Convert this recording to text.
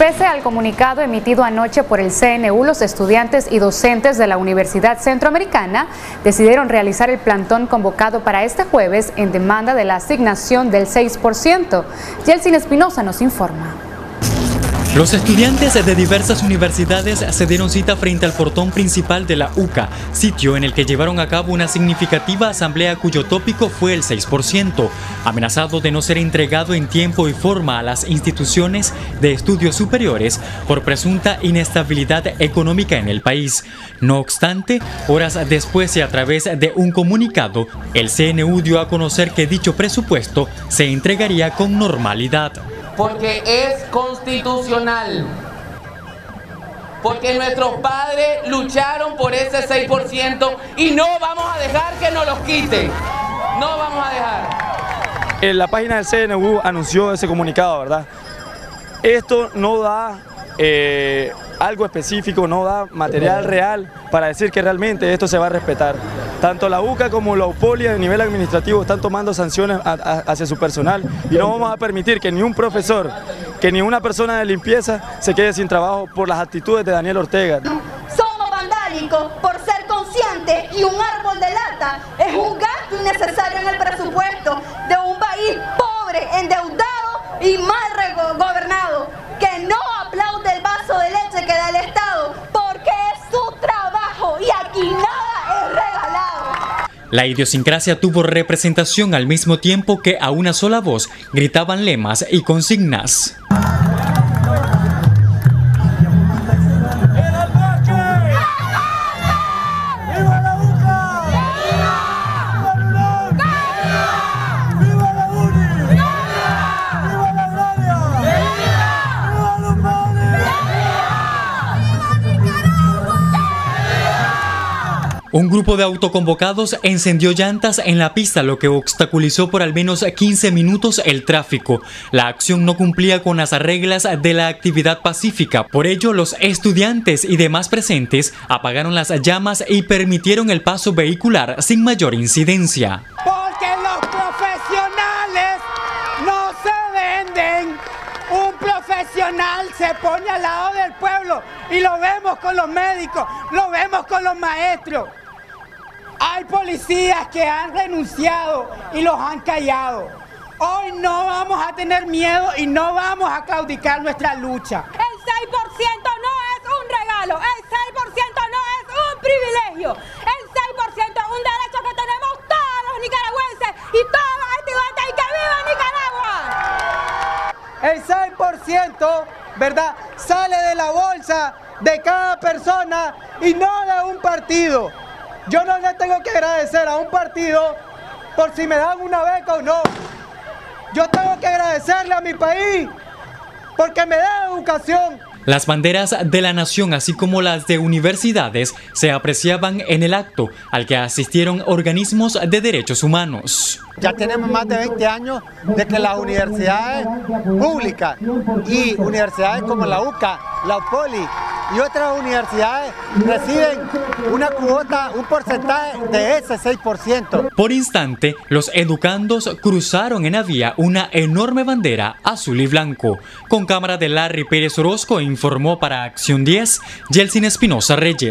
Pese al comunicado emitido anoche por el CNU, los estudiantes y docentes de la Universidad Centroamericana decidieron realizar el plantón convocado para este jueves en demanda de la asignación del 6%. Yelsin Espinosa nos informa. Los estudiantes de diversas universidades se dieron cita frente al portón principal de la UCA, sitio en el que llevaron a cabo una significativa asamblea cuyo tópico fue el 6%, amenazado de no ser entregado en tiempo y forma a las instituciones de estudios superiores por presunta inestabilidad económica en el país. No obstante, horas después y a través de un comunicado, el CNU dio a conocer que dicho presupuesto se entregaría con normalidad porque es constitucional. Porque nuestros padres lucharon por ese 6% y no vamos a dejar que nos los quiten. No vamos a dejar. En la página del CNU anunció ese comunicado, ¿verdad? Esto no da eh, algo específico, no da material real para decir que realmente esto se va a respetar. Tanto la UCA como la UPOLI a nivel administrativo están tomando sanciones hacia su personal y no vamos a permitir que ni un profesor, que ni una persona de limpieza se quede sin trabajo por las actitudes de Daniel Ortega. Somos vandálicos por ser conscientes y un árbol de lata es un gasto innecesario en el presupuesto de un país la idiosincrasia tuvo representación al mismo tiempo que a una sola voz gritaban lemas y consignas. Un grupo de autoconvocados encendió llantas en la pista, lo que obstaculizó por al menos 15 minutos el tráfico. La acción no cumplía con las reglas de la actividad pacífica. Por ello, los estudiantes y demás presentes apagaron las llamas y permitieron el paso vehicular sin mayor incidencia. Porque los profesionales no se venden. Un profesional se pone al lado del pueblo y lo vemos con los médicos, lo vemos con los maestros. Hay policías que han renunciado y los han callado. Hoy no vamos a tener miedo y no vamos a claudicar nuestra lucha. El 6% no es un regalo, el 6% no es un privilegio, el 6% es un derecho que tenemos todos los nicaragüenses y todos los estudiantes y que viva Nicaragua. El 6%, ¿verdad? Sale de la bolsa de cada persona y no de un partido. Yo no le tengo que agradecer a un partido por si me dan una beca o no. Yo tengo que agradecerle a mi país porque me da educación. Las banderas de la nación, así como las de universidades, se apreciaban en el acto al que asistieron organismos de derechos humanos. Ya tenemos más de 20 años de que las universidades públicas y universidades como la UCA, la UPOLI y otras universidades reciben una cuota, un porcentaje de ese 6%. Por instante, los educandos cruzaron en la vía una enorme bandera azul y blanco. Con cámara de Larry Pérez Orozco informó para Acción 10, Yelsin Espinosa Reyes.